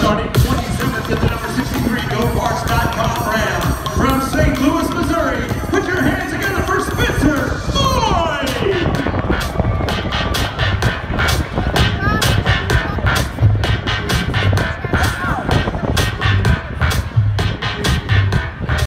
started 27 to the number 63. Go Barstool.